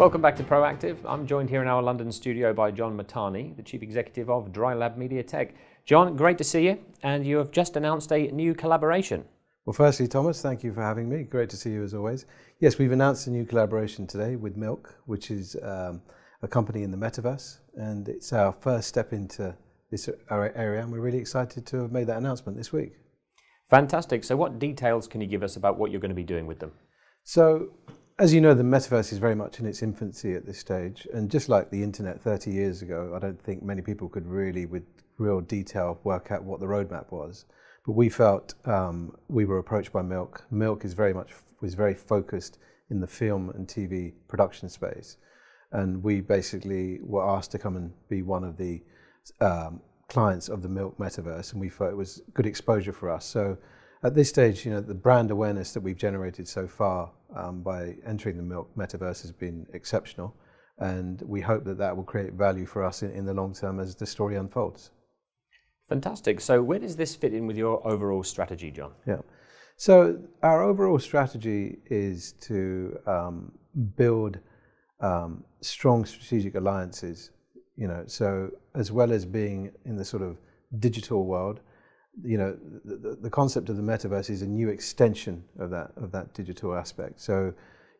Welcome back to Proactive. I'm joined here in our London studio by John Mahtani, the Chief Executive of Drylab Media Tech. John, great to see you, and you have just announced a new collaboration. Well, firstly, Thomas, thank you for having me. Great to see you as always. Yes, we've announced a new collaboration today with MILC, which is um, a company in the metaverse, and it's our first step into this area, and we're really excited to have made that announcement this week. Fantastic. So, what details can you give us about what you're going to be doing with them? So, as you know, the metaverse is very much in its infancy at this stage. And just like the internet 30 years ago, I don't think many people could really, with real detail, work out what the roadmap was. But we felt um, we were approached by MILC. MILC is very much was very focused in the film and TV production space, and we basically were asked to come and be one of the um, clients of the MILC metaverse, and we thought it was good exposure for us. So at this stage, you know, the brand awareness that we've generated so far um, by entering the MILC metaverse has been exceptional, and we hope that that will create value for us in, in the long term as the story unfolds. Fantastic. So, where does this fit in with your overall strategy, John? Yeah. So, our overall strategy is to um, build um, strong strategic alliances. You know, so as well as being in the sort of digital world, you know, the, the, concept of the metaverse is a new extension of that of that digital aspect. So,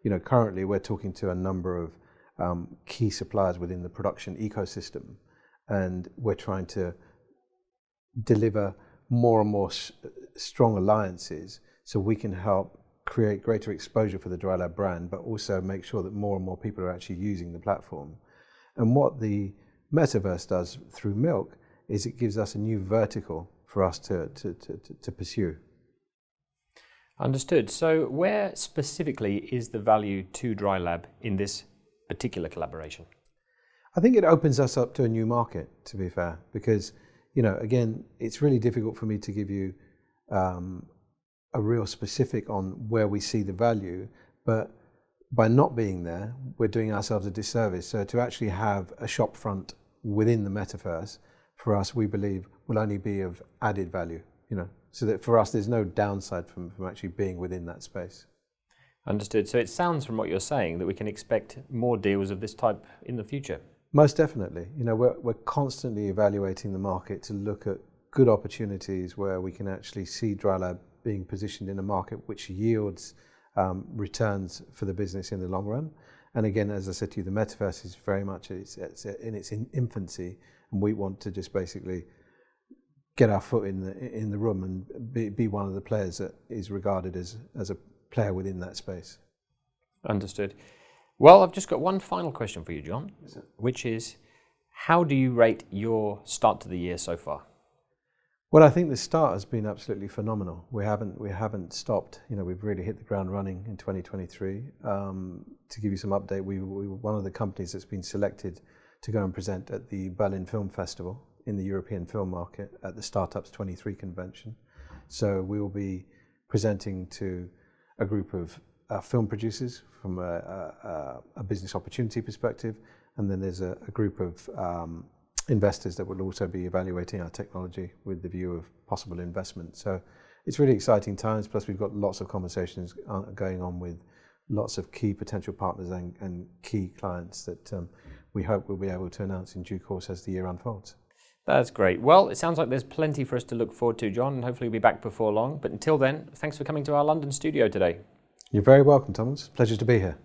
you know, currently we're talking to a number of um, key suppliers within the production ecosystem, and we're trying to deliver more and more strong alliances so we can help create greater exposure for the Drylab brand, but also make sure that more and more people are actually using the platform. And what the metaverse does through MILC is it gives us a new vertical for us to, to, to, to pursue. Understood. So, where specifically is the value to Drylab in this particular collaboration? I think it opens us up to a new market, to be fair, because, you know, again, it's really difficult for me to give you um, a real specific on where we see the value, but by not being there, we're doing ourselves a disservice. So, to actually have a shop front within the metaverse, for us, we believe will only be of added value, you know, so that for us, there's no downside from, from actually being within that space. Understood. So it sounds from what you're saying that we can expect more deals of this type in the future. Most definitely. You know, we're, we're constantly evaluating the market to look at good opportunities where we can actually see Drylab being positioned in a market which yields um, returns for the business in the long run. And again, as I said to you, the metaverse is very much it's, it's in its infancy, and we want to just basically get our foot in the in the room and be, be one of the players that is regarded as as a player within that space. Understood. Well, I've just got one final question for you, John, which is how do you rate your start to the year so far? Well, I think the start has been absolutely phenomenal. We haven't we haven't stopped. You know, we've really hit the ground running in 2023. Um, to give you some update, we, we were one of the companies that's been selected to go and present at the Berlin Film Festival in the European film market at the Startups 23 convention. So we will be presenting to a group of uh, film producers from a, a, a, business opportunity perspective, and then there's a, a group of um, investors that will also be evaluating our technology with the view of possible investment. So it's really exciting times. Plus, we've got lots of conversations uh, going on with lots of key potential partners and, and key clients that um, we hope we'll be able to announce in due course as the year unfolds. That's great. Well, it sounds like there's plenty for us to look forward to, John, and hopefully we'll be back before long. But until then, thanks for coming to our London studio today. You're very welcome, Thomas. Pleasure to be here.